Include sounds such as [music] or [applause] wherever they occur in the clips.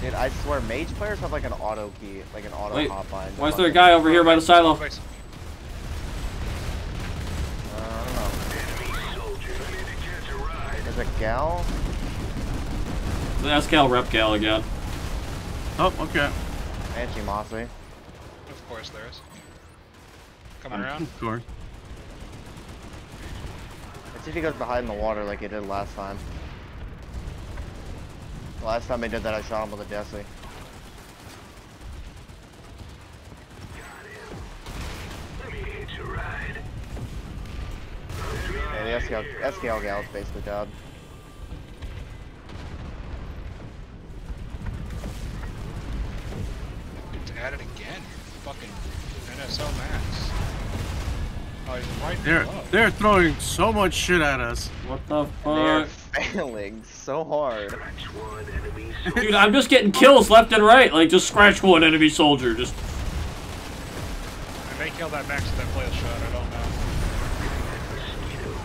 Dude, I swear, mage players have like an auto key, like an auto Wait, hotline. why is there a guy over here by the silo? Place. Uh, I don't know. There's a gal. The SCAL rep gal again. Oh, okay. Banshee Mossy. Of course there is. Coming Um, around. Of course. Let's see if he goes behind the water like he did last time. Last time he did that, I shot him with a Desi. Yeah, the SKL, SKL gal is basically dead. It's at it again. Fucking NSO Max. Oh, he's right They're below. they're throwing so much shit at us. What the They are fuck? Failing so hard. Dude, I'm just getting kills left and right. Like, just scratch one enemy soldier. Just I may kill that Max with that flail shot. I don't know.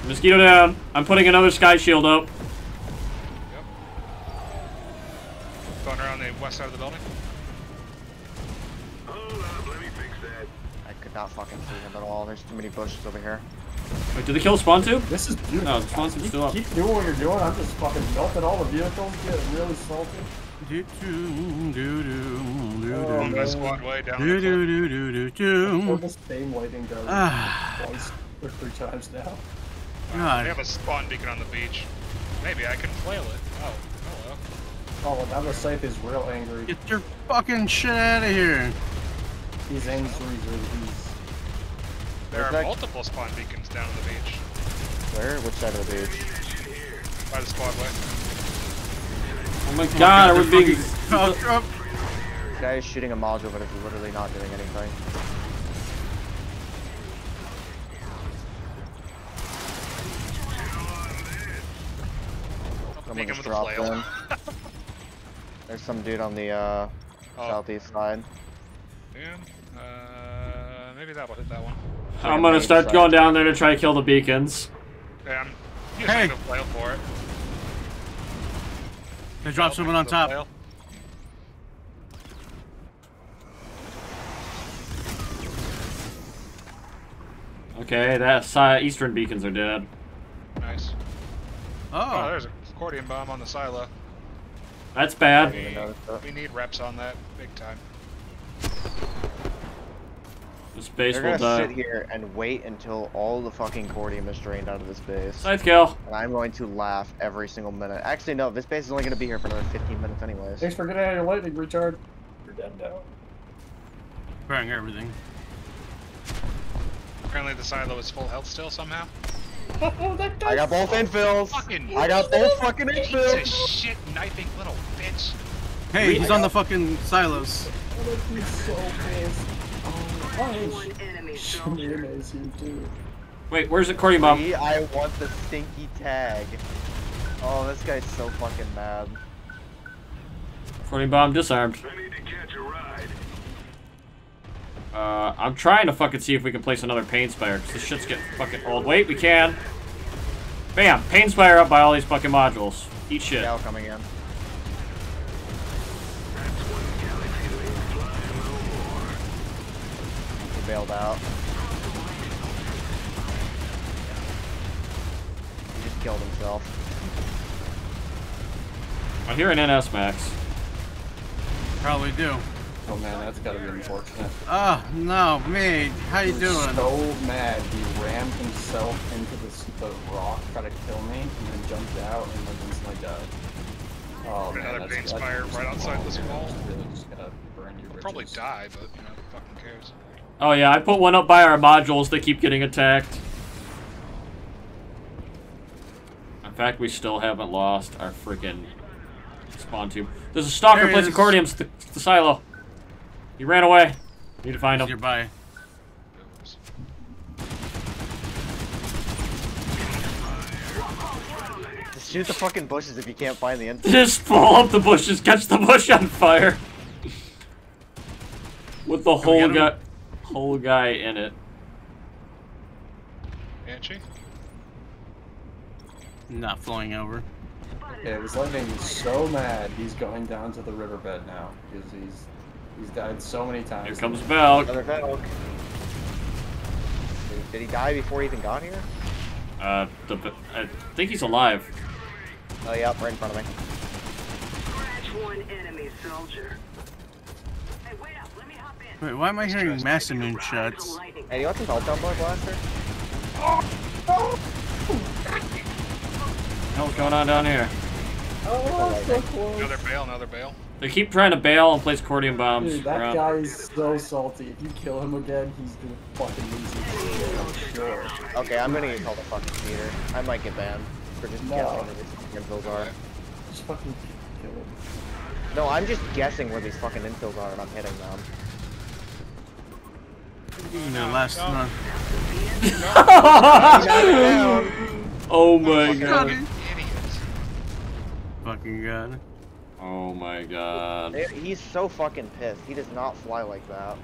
mosquito down. I'm putting another sky shield up. Yep. Going around the west side of the building. I could not fucking see him at all. There's too many bushes over here. Wait, did they kill spawn tube? This is beautiful. No, the spawn tube's keep, still up. keep doing what you're doing. I'm just fucking melting all the vehicles, getting really salty. Do do do do Oh, One do by man. squad way down do the cliff. do do do do Or do. the same lighting goes Ah, twice or three times now. They God. have a spawn beacon on the beach. Maybe I can flail it. Oh, hello. Oh, now the Scythe is real angry. Get your fucking shit out of here. He's angry. He's There Where's are that- multiple spawn beacons down on the beach. Where? Which side of the beach? By the squad way. Oh my god, are we They're being... fucking- [laughs] Oh, oh. This guy is shooting a module, but it's literally not doing anything. Someone Beacon just with a dropped flail. in. [laughs] There's some dude on the uh, Oh, southeast side. yeah. Uh, maybe that will hit that one. I'm gonna start going down there to try to kill the beacons. Yeah, I'm using Hey. the flail for it. They dropped someone on The top. flail. Okay, that si eastern beacons are dead. Nice. Oh, Oh, there's a cortium bomb on the silo. That's bad. Didn't even notice it. We need reps on that big time. This base They're will gonna sit here and wait until all the fucking cortium is drained out of this base. Scythe kill. And I'm going to laugh every single minute. Actually, no, this base is only gonna be here for another 15 minutes anyways. Thanks for getting out of your lightning, retard. You're dead now. burning everything. Apparently the silo is full health still somehow. Oh, that I got both infills! Fucking I got both fucking piece of infills! shit knifing little bitch. Hey, he's on the fucking silos. He's so pissed. Wait, where's the cortium bomb? Me, I want the stinky tag. Oh, this guy's so fucking mad. Cortium bomb disarmed. Uh, I'm trying to fucking see if we can place another pain spire, because this shit's getting fucking old. Wait, we can. Bam! Pain spire up by all these fucking modules. Eat shit. Gal coming in. Bailed out. He just killed himself. I hear an NS max. Probably do. Oh man, that's gotta be unfortunate. Oh, no, me. How you He's doing? So mad, he rammed himself into the, the rock, tried to kill me, and then jumped out and was instantly dead. Oh man, another that's, paint that's spire right outside this wall. Really just gotta burn your probably die, but you know, fucking cares. Oh yeah, I put one up by our modules. They keep getting attacked. In fact, we still haven't lost our freaking spawn tube. There's a stalker There he placing is. cortiums to the silo. He ran away. Need to find him. Nearby. Just shoot the fucking bushes if you can't find the info. [laughs] Just fall up the bushes, catch the bush on fire. With the we whole get him? guy, whole guy in it. Banshee? Not flowing over. Okay, this lightning is so mad. He's going down to the riverbed now because he's he's died so many times. Here comes Valk. Another Valk. Did, did he die before he even got here? Uh, the, I think he's alive. Oh, yeah, right in front of me. Scratch one enemy soldier. Wait, why am I hearing massive Ride shots? the. Hey, you want some Meltdown Boy Blaster? oh What's going on down here? Oh, so close. Another bail, another bail. They keep trying to bail and place cortium bombs Dude, that around. guy is so salty. If you kill him again, he's gonna fucking lose his shit, I'm sure. Okay, I'm gonna get called a fucking cheater. I might get banned for just No. guessing where these fucking infills are. Just fucking kill him. No, I'm just guessing where these fucking infills are and I'm hitting them. You know, last month. [laughs] oh my Fucking god. Idiot. Fucking god. Oh my god. He's so fucking pissed. He does not fly like that.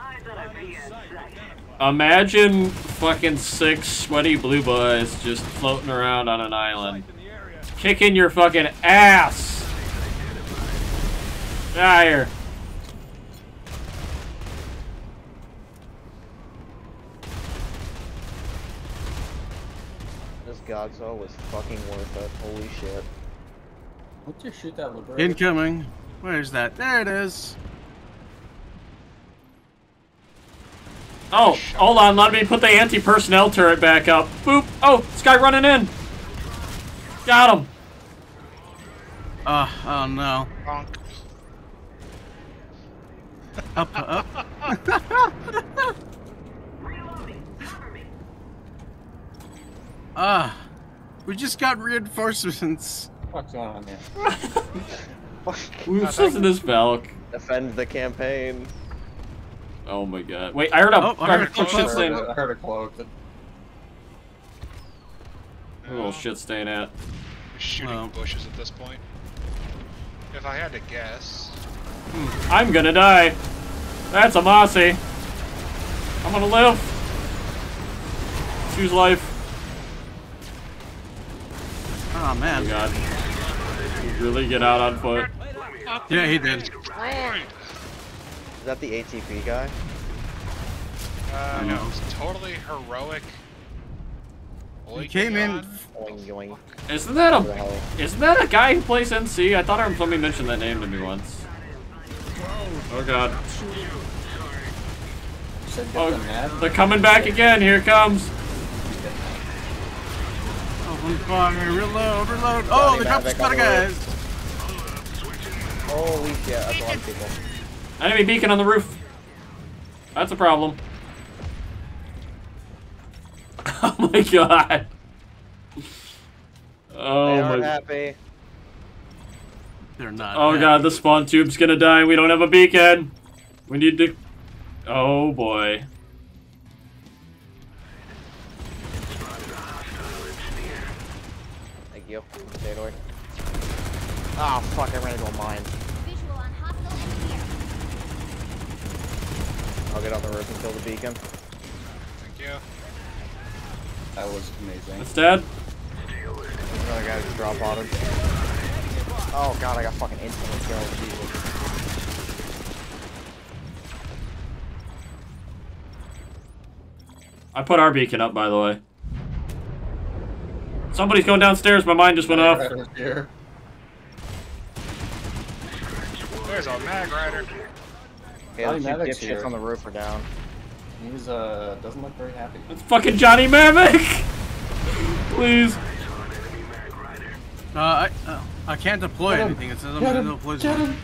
Eyes on a V in sight. Imagine fucking six sweaty blue boys just floating around on an island. Kicking your fucking ass! Get out of here. This Godso was fucking worth it. Holy shit. Let's just shoot that liberator. Incoming. Where's that? There it is. Oh, hold on, let me put the anti-personnel turret back up. Boop! Oh, this guy running in! Got him! Oh, oh no. Bonk. Up, up. [laughs] [laughs] Ah. We just got reinforcements. What's going on here? Fuck. Who's listening to this Valk? Defend the campaign. Oh my god. Wait, I heard a, Oh, I heard a a close shit I stain. heard, a- I heard a cloak. That, A little shit stain at. You're shooting Well. bushes at this point. If I had to guess, I'm gonna die. That's a Mossy. I'm gonna live. Choose life. Oh Oh man. my god. Really get out on foot. Yeah, he did. destroyed. Is that the ATP guy? Uh, know. no, it's totally heroic. He came in. Isn't that a isn't that a guy who plays NC? I thought I heard somebody mention that name to me once. Oh god. you said get Oh, the they're coming back again. Here it comes. Open fire. Reload. Reload. Oh, they the Havoc on spot, the guys. Holy shit, that's a lot of people. Enemy beacon on the roof. That's a problem. [laughs] Oh my god. Oh they aren't my. happy. They're not. Oh happy. god, the spawn tube's gonna die. We don't have a beacon. We need to. Oh boy. Ah, fuck, I ran into a mine. Visual on hostile enemy here. I'll get on the roof and kill the beacon. Thank you. That was amazing. That's dead. There's another guy just drop on him. Oh god, I got fucking instantly killed. Jesus. I put our beacon up, by the way. Somebody's going downstairs. My mind just went off. [laughs] Here. There's a mag rider. Okay, the two Automatic's dipshits here. on the roof are down. He's uh doesn't look very happy. It's fucking Johnny Mavic. [laughs] Please. Uh, I, uh, I can't deploy Get anything. It says I'm gonna deploy Get him.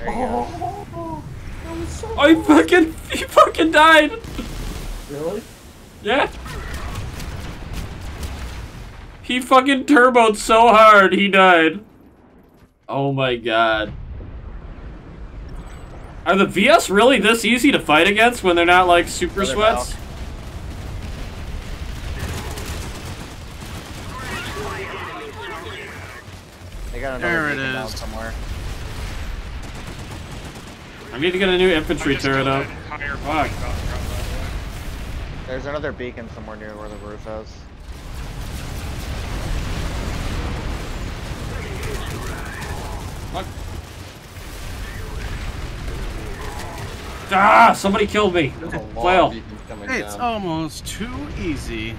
There you go. Oh, that I fucking [laughs] he fucking died. Really? Yeah. He fucking turboed so hard he died. Oh my god. Are the VS really this easy to fight against when they're not like super Another sweats? Valk. They got There another it beacon somewhere. I need to get a new infantry I just turret up. Fuck. fucking Valkyrie, by the way. There's another beacon somewhere near where the roof is. Ah! Somebody killed me. Well, a lot Flail. of beacons coming It's down. almost too easy.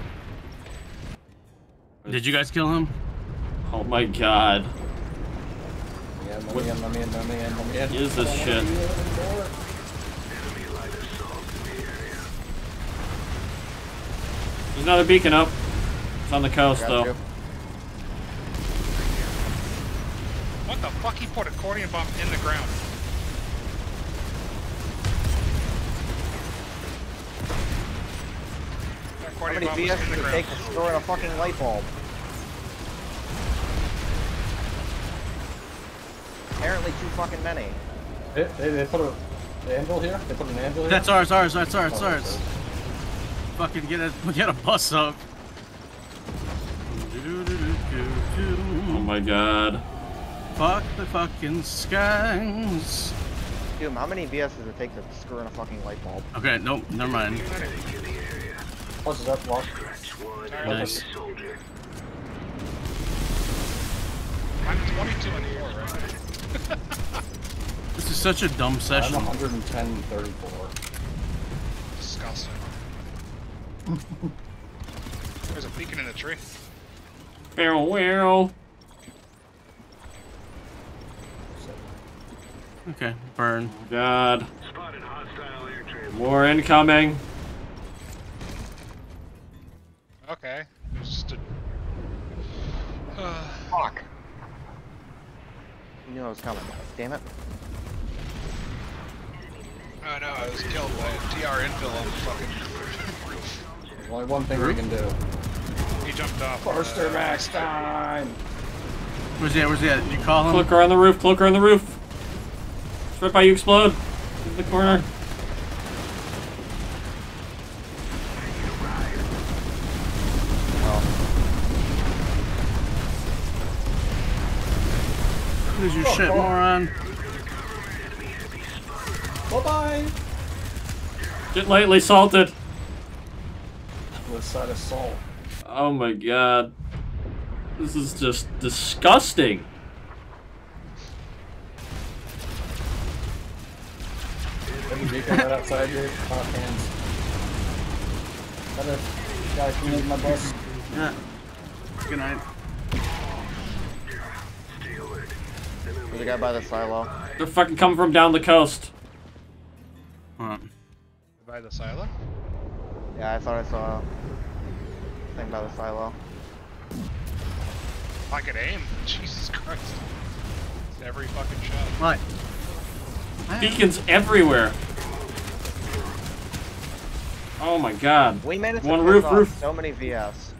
Did you guys kill him? Oh my god. Yeah, let me in, let me in, let me in, let me in. Use this I don't wanna shit. There's another beacon up. It's on the coast though. you. What the fuck? He put cortium bomb in the ground. How many bomb was VS in the does it take to destroy a fucking light bulb? Apparently too fucking many. They, they, they put a the anvil here? They put an anvil here? That's ours, ours, that's ours, Oh, ours. Fucking get a [laughs] get a bus up. Oh my god. Fuck the fucking skies. Dude, how many BS does it take to screw in a fucking light bulb? Okay, nope, never mind. Plus is that block? Nice. I'm 22 and 4, right? [laughs] This is such a dumb I'm session. 110 34. Disgusting. [laughs] There's a beacon in the tree. Barrel wheel. Okay, burn. God. More incoming. Okay. There's just a... Uh, Fuck. You knew I was coming. Damn it. oh no, I was killed by a TR infill on the fucking roof. There's only one thing we can do. He jumped off. Forster uh, Max time! Where's he at? Where's he at? Did you call him? Cloaker on the roof. Cloaker on the roof. It's right by you. Explode. In the corner. Who's your shit, moron? Bye bye! Get lightly salted. With side of salt. Oh my god. This is just disgusting. There's a beacon right outside here. Hot hands. Another guy can use my bus. Yeah. Good night. There's a guy by the silo. They're fucking coming from down the coast. Hold By the silo? Yeah, I thought I saw a thing by the silo. I could aim. [laughs] Jesus Christ. It's every fucking shot. What? Beacons everywhere. Oh my god. We managed to One roof, roof. so many VS.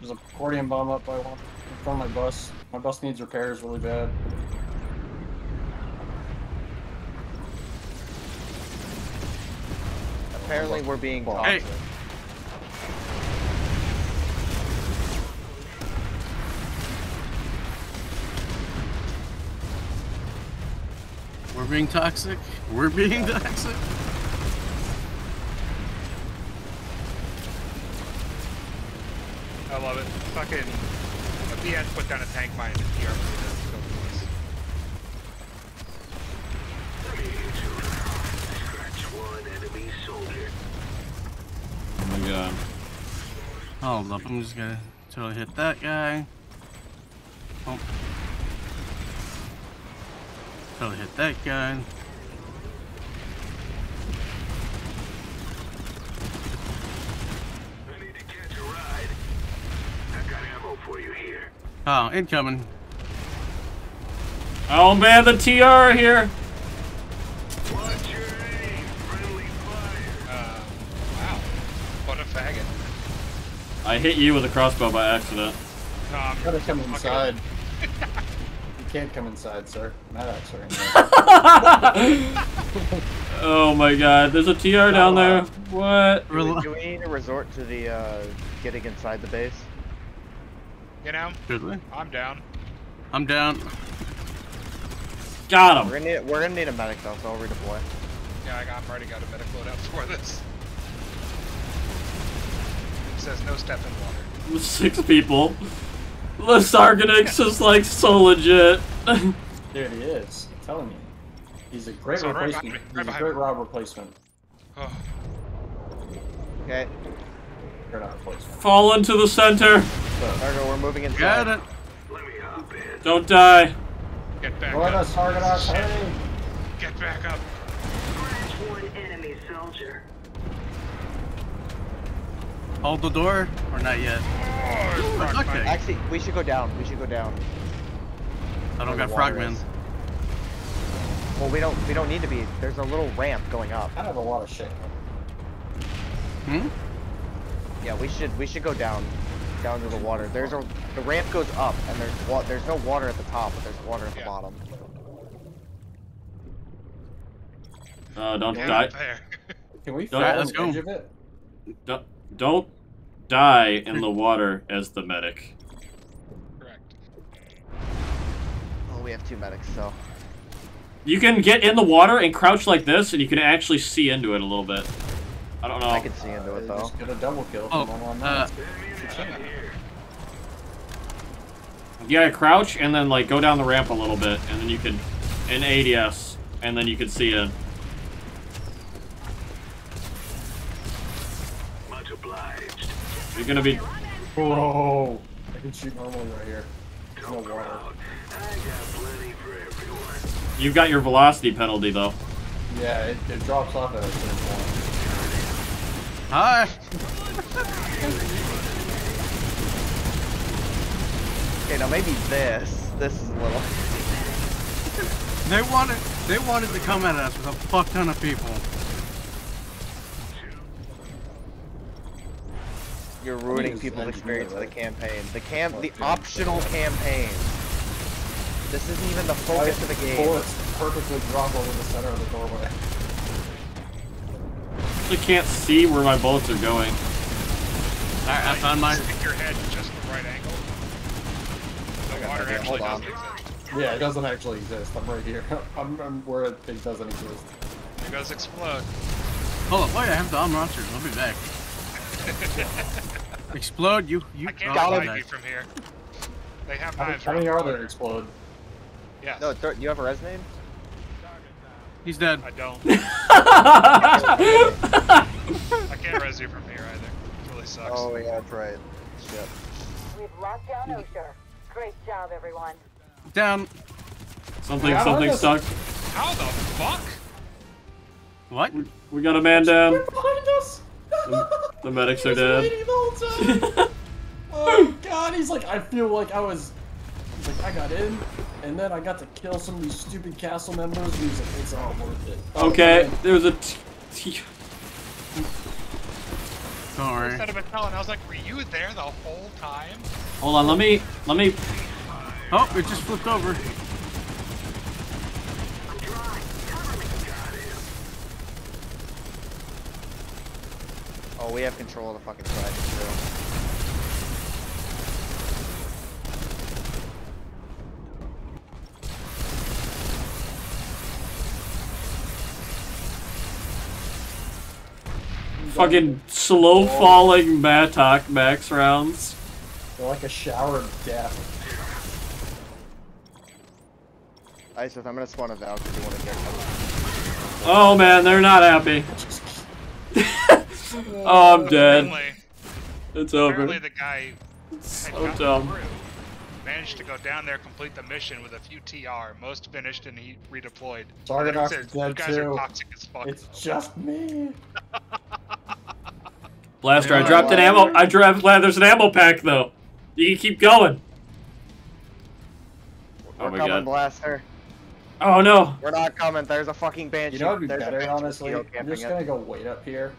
There's a cortium bomb up by one in front of my bus. My bus needs repairs really bad. Apparently we're being Hey. toxic. We're being toxic. We're being toxic. I love it. Fucking. If he had put down a tank mine in the TR, so close. Oh my god. Hold up, I'm just gonna totally hit that guy. Oh. Totally hit that guy. Oh, incoming. Oh man, the TR here. Uh, wow. What a faggot. I hit you with a crossbow by accident. No, I'm You gotta come inside. you can't come inside, sir. Not are in. [laughs] Oh my god, there's a TR down there. What? Do we, do we need to resort to the uh, getting inside the base? You know, Should we? I'm down. I'm down. Got We're him. gonna need we're gonna need a medic though, so I'll redeploy. Yeah, I got, I've already got a medic load out for this. It says no step in water. Six people. The Sargonix is like so legit. [laughs] Dude, he is. I'm telling you. He's a great So replacement. behind me, He's right a great me. Rob replacement. Oh, Okay. Or not replacement. Fall into the center. Targo, we're moving inside. Got it. Let me hop in. Don't die. get back Join up. us, target us, Shit. hey! Get back up. Scratch one enemy soldier. Hold the door, or not yet? Oh, fuck, okay. Actually, we should go down. We should go down. I don't Where got the frogmen. Well, we don't. We don't need to be. There's a little ramp going up. I have a lot of shit. Hmm? Yeah, we should. We should go down, down to the water. There's a. The ramp goes up, and there's wa- There's no water at the top, but there's water at the Yeah. bottom. Uh, don't Get die. [laughs] Can we Don't- let's go. edge of it? Don't, don't die in the water as the medic. Correct. Oh, we have two medics, so. You can get in the water and crouch like this, and you can actually see into it a little bit. I don't know. I can see into it though. Just get a double kill Oh, on uh, Ammunition here. Yeah, crouch and then like go down the ramp a little bit, and then you can, in ADS, and then you can see in. Much obliged. You're gonna be. Bro! I can shoot normally right here. There's no water. I got plenty for everyone. You've got your velocity penalty though. Yeah, it, it drops off at a certain point. Hi. Okay, now maybe this. This is a little. They wanted they wanted to come at us with a fuck ton of people. You're ruining people's experience of the campaign. The cam, the optional campaign. This isn't even the focus of the game. Bullets perfectly drop over the center of the doorway. I can't see where my bullets are going. Alright, I found mine. Stick your head just the right angle. The water okay, actually hold on. doesn't exist. Yeah, it doesn't actually exist. I'm right here. [laughs] I'm, I'm where it, it doesn't exist. It goes explode. Hold up, wait, I have the arm launchers. I'll be back. [laughs] Explode, you you I can't oh, Dollar I'm revive you back. from here. They have How, knives. how many are there corner. explode? Yes. No, th- you have a res name? He's dead. I don't. [laughs] I can't res you from here either. It really sucks. Oh yeah, that's right. Shit. We've locked down Oshur. Great job, everyone. Down. Something, Yeah, something stuck. How the fuck? What? We got a man down. behind us! The medics are He's dead. waiting the whole time. [laughs] oh god, he's like, I feel like I was. He's like, I got in, and then I got to kill some of these stupid castle members. And he's like, it's all worth it. Oh, Okay, man. there was a. T- t- Don't worry. Instead of been telling, I was like, were you there the whole time? Hold on, let me, let me. Oh, it just flipped over. Oh, we have control of the fucking side Fucking slow falling Mattock max rounds. They're like a shower of death. Isaac, I'm gonna spawn a valve if you want to get cover. Oh man, they're not happy. [laughs] oh, I'm dead. Apparently, It's apparently over. the guy So gotten dumb. through, managed to go down there, complete the mission with a few TR, most finished, and he redeployed. Target And Ox then is he said, You dead guys are too. toxic as fuck. It's just me. [laughs] Blaster, I dropped an ammo. I dropped. There's an ammo pack though. You can keep going. We're Oh my coming, god. Blaster. Oh no. We're not coming. There's a fucking banshee. You know what'd be There's better, honestly? I'm just gonna go wait up here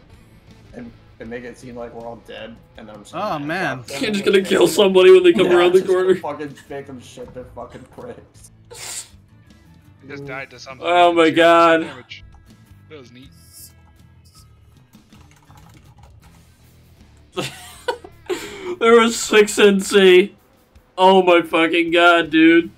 and, and make it seem like we're all dead, and then I'm just Oh, gonna man. headshot them You're just gonna kill somebody when they come Yeah, around the just corner. Fucking make them shit their fucking pricks. Just died to something. Oh my God. damage. That was neat. [laughs] there was six NC. Oh my fucking god, dude.